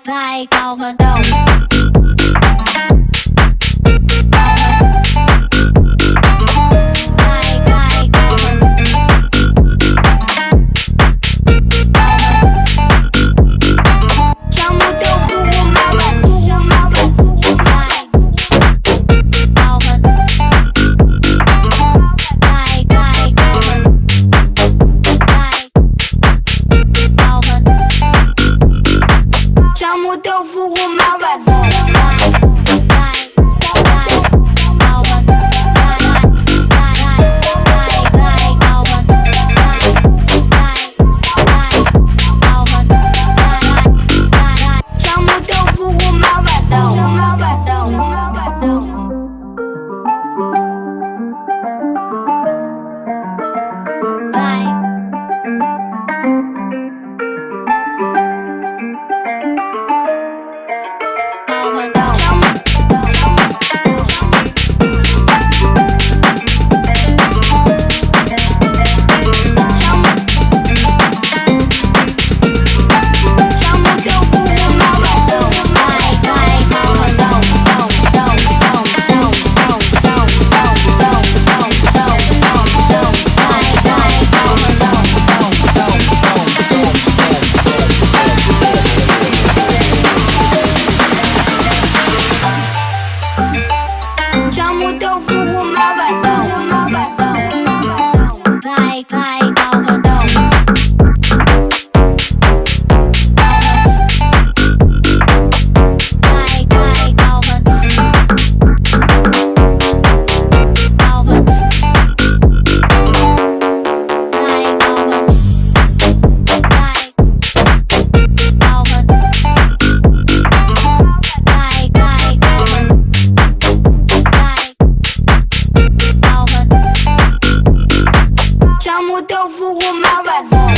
pai, pai, calva. 木豆腐，我妈妈。